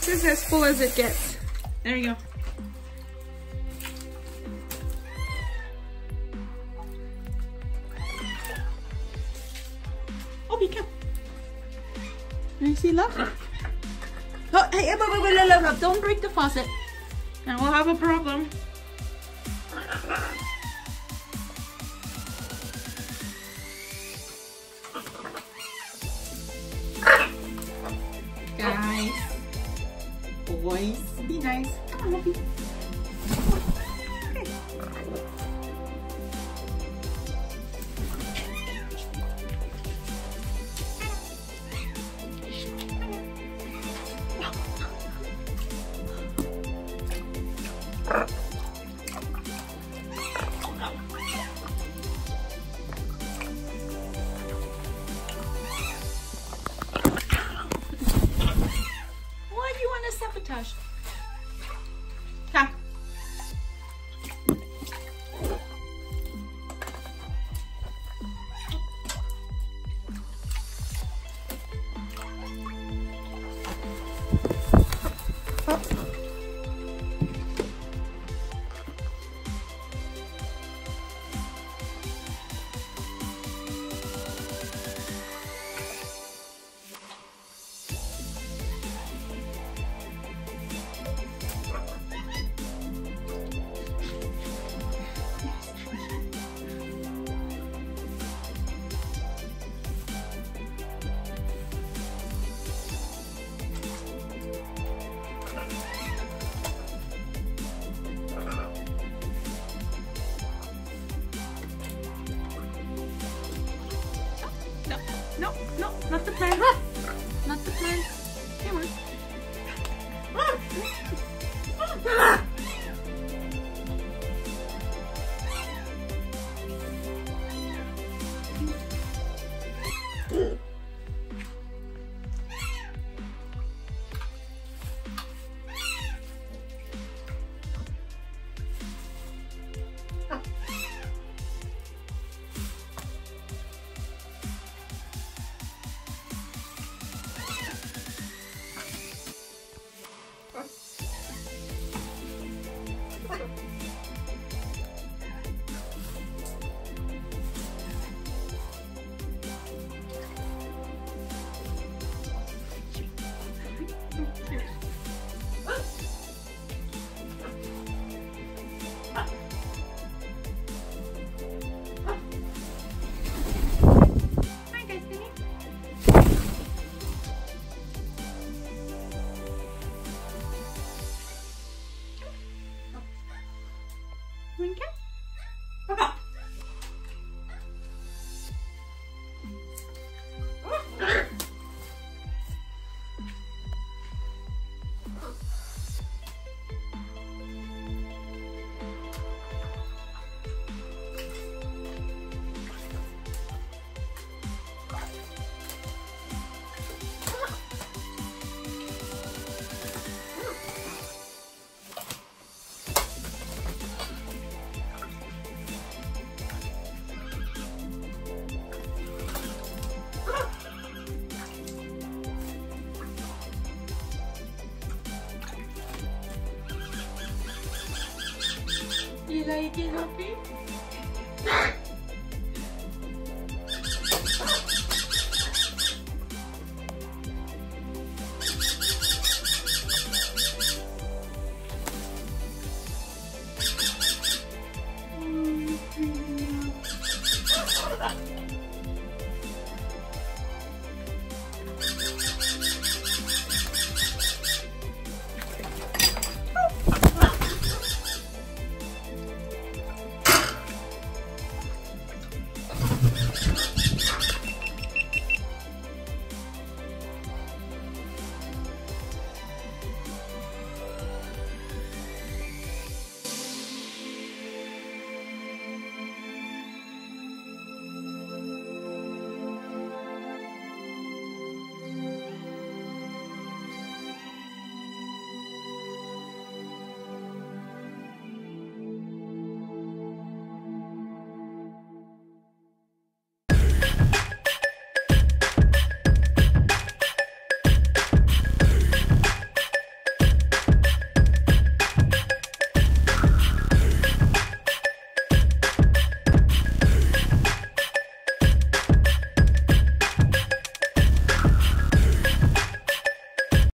This is as full as it gets. There you go. Oh, be careful. You see, look. Oh, hey, wait, wait, wait, wait, don't break the faucet. Now we'll have a problem. Boys, be nice. Come on, Luffy. Not the plan. Winky? You like it, Luffy?